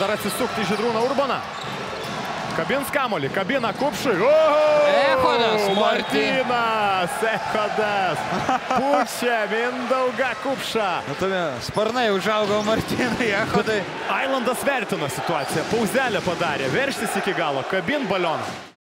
dar atsisukti į Židrūną Urbaną. Kabins kamolį, kabina kupšui. Echodas, Martynas, Echodas. Pučia Mindaugą kupšą. Matome, sparnai užaugo Martynai, Echodai. Ailandas vertino situaciją, pauzelę padarė, verštis iki galo, kabin balioną.